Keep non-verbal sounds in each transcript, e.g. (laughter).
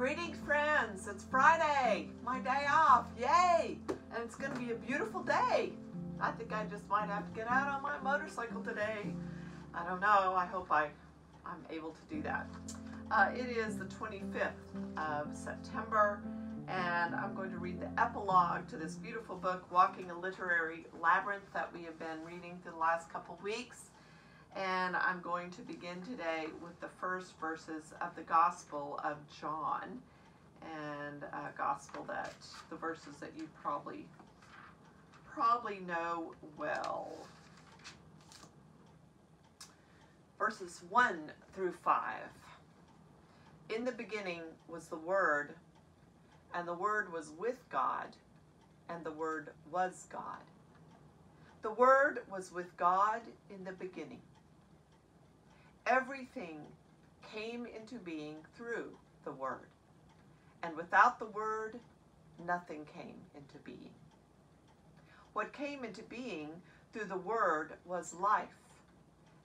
Greetings, friends. It's Friday, my day off. Yay! And it's going to be a beautiful day. I think I just might have to get out on my motorcycle today. I don't know. I hope I, I'm able to do that. Uh, it is the 25th of September, and I'm going to read the epilogue to this beautiful book, Walking a Literary Labyrinth, that we have been reading for the last couple weeks. And I'm going to begin today with the first verses of the Gospel of John, and a gospel that the verses that you probably probably know well. Verses 1 through 5. In the beginning was the Word, and the Word was with God, and the Word was God. The Word was with God in the beginning. Everything came into being through the Word, and without the Word, nothing came into being. What came into being through the Word was life,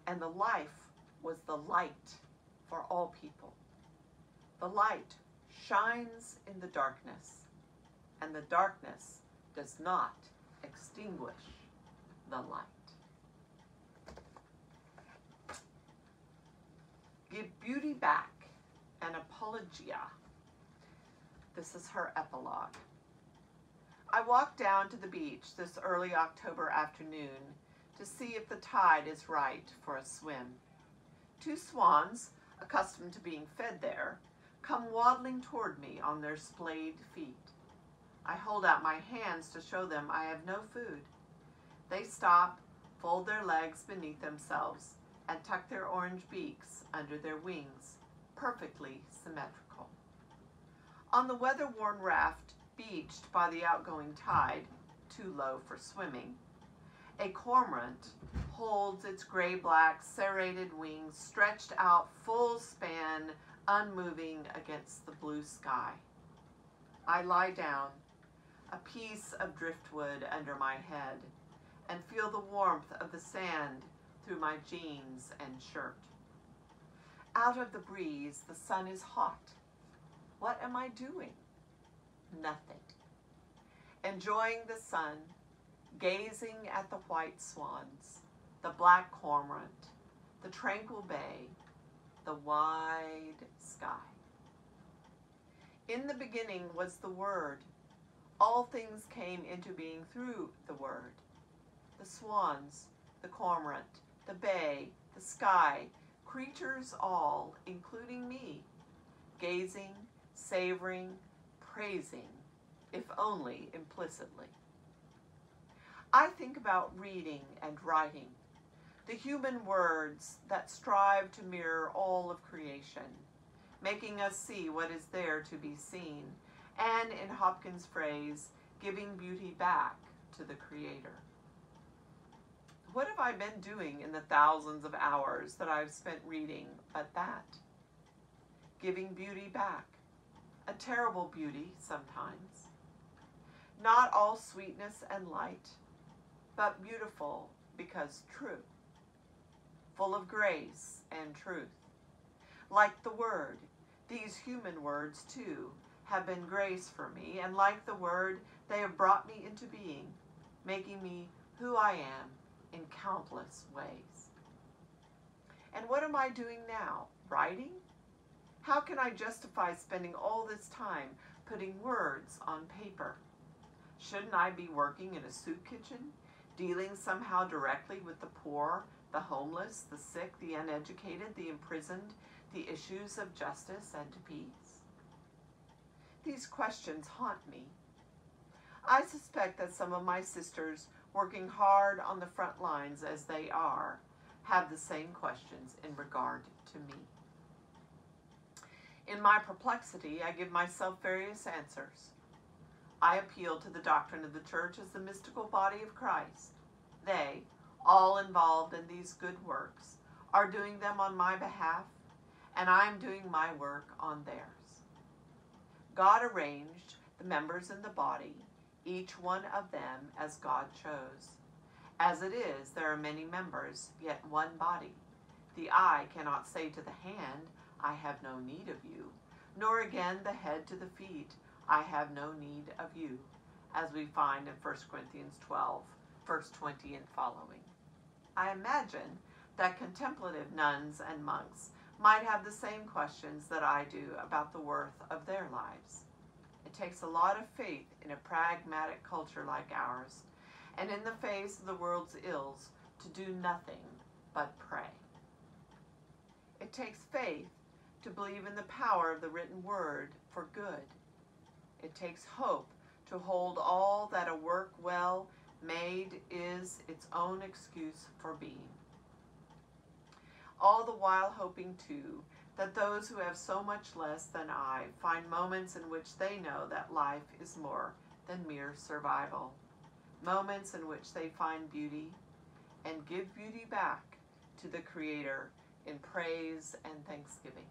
and the life was the light for all people. The light shines in the darkness, and the darkness does not extinguish the light. Give beauty back, an apologia. This is her epilogue. I walk down to the beach this early October afternoon to see if the tide is right for a swim. Two swans, accustomed to being fed there, come waddling toward me on their splayed feet. I hold out my hands to show them I have no food. They stop, fold their legs beneath themselves, and tuck their orange beaks under their wings, perfectly symmetrical. On the weather-worn raft beached by the outgoing tide, too low for swimming, a cormorant holds its gray-black serrated wings stretched out full span, unmoving against the blue sky. I lie down, a piece of driftwood under my head, and feel the warmth of the sand through my jeans and shirt. Out of the breeze, the sun is hot. What am I doing? Nothing. Enjoying the sun, gazing at the white swans, the black cormorant, the tranquil bay, the wide sky. In the beginning was the Word. All things came into being through the Word. The swans, the cormorant, the bay, the sky, creatures all, including me, gazing, savoring, praising, if only implicitly. I think about reading and writing, the human words that strive to mirror all of creation, making us see what is there to be seen, and in Hopkins' phrase, giving beauty back to the Creator. What have I been doing in the thousands of hours that I've spent reading but that? Giving beauty back. A terrible beauty sometimes. Not all sweetness and light, but beautiful because true. Full of grace and truth. Like the Word, these human words too have been grace for me, and like the Word, they have brought me into being, making me who I am in countless ways. And what am I doing now? Writing? How can I justify spending all this time putting words on paper? Shouldn't I be working in a soup kitchen, dealing somehow directly with the poor, the homeless, the sick, the uneducated, the imprisoned, the issues of justice and peace? These questions haunt me. I suspect that some of my sisters working hard on the front lines as they are, have the same questions in regard to me. In my perplexity, I give myself various answers. I appeal to the doctrine of the church as the mystical body of Christ. They, all involved in these good works, are doing them on my behalf, and I am doing my work on theirs. God arranged the members in the body each one of them as God chose. As it is, there are many members, yet one body. The eye cannot say to the hand, I have no need of you, nor again the head to the feet. I have no need of you, as we find in 1 Corinthians 12, verse 20 and following. I imagine that contemplative nuns and monks might have the same questions that I do about the worth of their lives. Takes a lot of faith in a pragmatic culture like ours, and in the face of the world's ills, to do nothing but pray. It takes faith to believe in the power of the written word for good. It takes hope to hold all that a work well made is its own excuse for being all the while hoping too that those who have so much less than I find moments in which they know that life is more than mere survival, moments in which they find beauty and give beauty back to the Creator in praise and thanksgiving.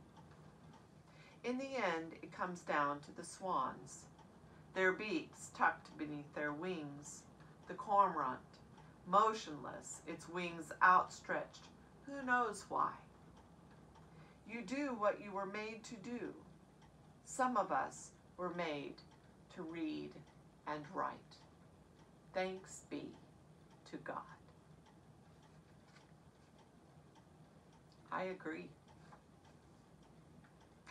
In the end, it comes down to the swans, their beaks tucked beneath their wings, the cormorant, motionless, its wings outstretched who knows why? You do what you were made to do. Some of us were made to read and write. Thanks be to God. I agree.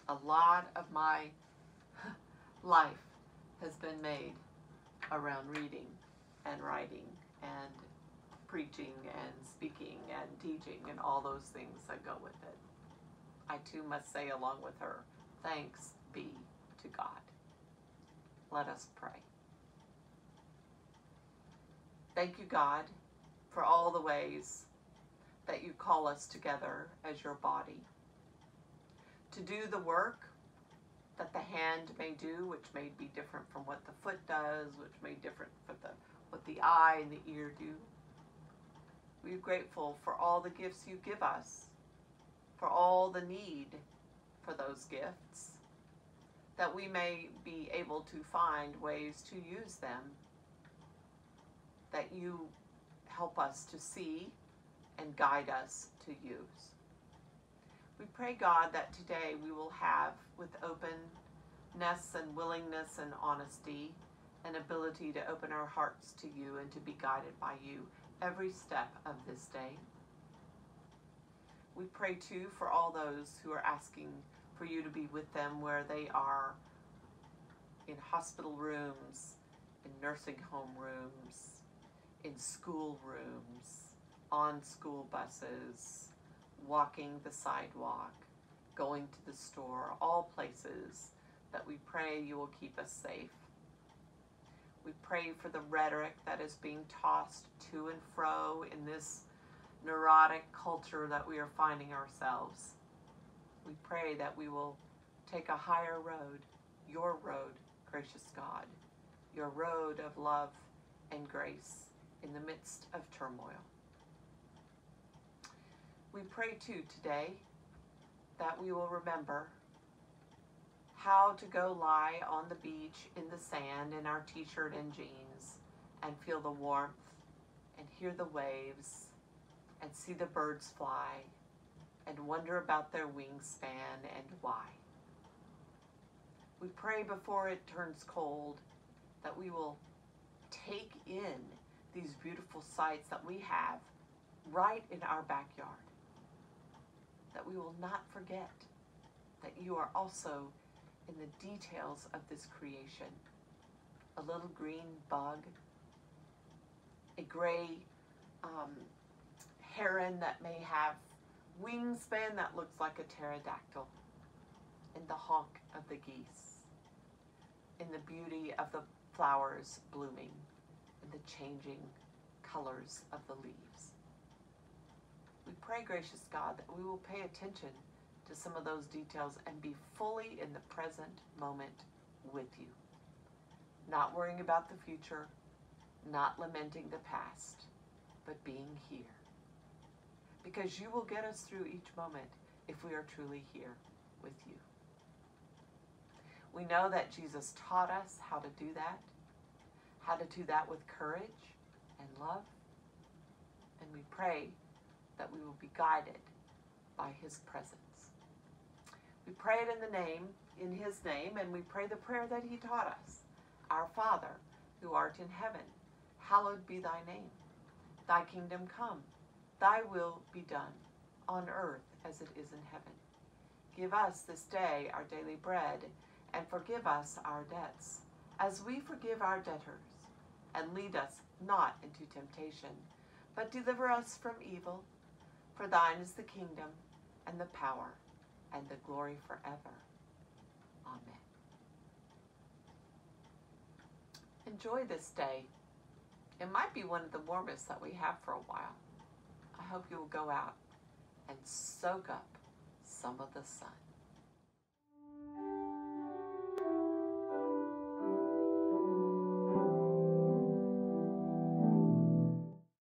A lot of my (laughs) life has been made around reading and writing and preaching and speaking and teaching and all those things that go with it. I too must say, along with her, thanks be to God. Let us pray. Thank you, God, for all the ways that you call us together as your body to do the work that the hand may do, which may be different from what the foot does, which may be different from the, what the eye and the ear do. We're grateful for all the gifts you give us, for all the need for those gifts, that we may be able to find ways to use them, that you help us to see and guide us to use. We pray, God, that today we will have, with openness and willingness and honesty, an ability to open our hearts to you and to be guided by you every step of this day. We pray too for all those who are asking for you to be with them where they are in hospital rooms, in nursing home rooms, in school rooms, on school buses, walking the sidewalk, going to the store, all places that we pray you will keep us safe. We pray for the rhetoric that is being tossed to and fro in this neurotic culture that we are finding ourselves. We pray that we will take a higher road, your road, gracious God, your road of love and grace in the midst of turmoil. We pray too today that we will remember how to go lie on the beach in the sand in our t-shirt and jeans and feel the warmth and hear the waves and see the birds fly and wonder about their wingspan and why. We pray before it turns cold that we will take in these beautiful sights that we have right in our backyard. That we will not forget that you are also in the details of this creation. A little green bug, a gray um, heron that may have wingspan that looks like a pterodactyl, in the honk of the geese, in the beauty of the flowers blooming, in the changing colors of the leaves. We pray, gracious God, that we will pay attention to some of those details and be fully in the present moment with you. Not worrying about the future, not lamenting the past, but being here. Because you will get us through each moment if we are truly here with you. We know that Jesus taught us how to do that, how to do that with courage and love. And we pray that we will be guided by his presence. We pray it in the name in his name and we pray the prayer that he taught us. Our Father, who art in heaven, hallowed be thy name. Thy kingdom come, thy will be done, on earth as it is in heaven. Give us this day our daily bread, and forgive us our debts, as we forgive our debtors. And lead us not into temptation, but deliver us from evil. For thine is the kingdom, and the power, and the glory forever. Amen. Enjoy this day. It might be one of the warmest that we have for a while. I hope you will go out and soak up some of the sun.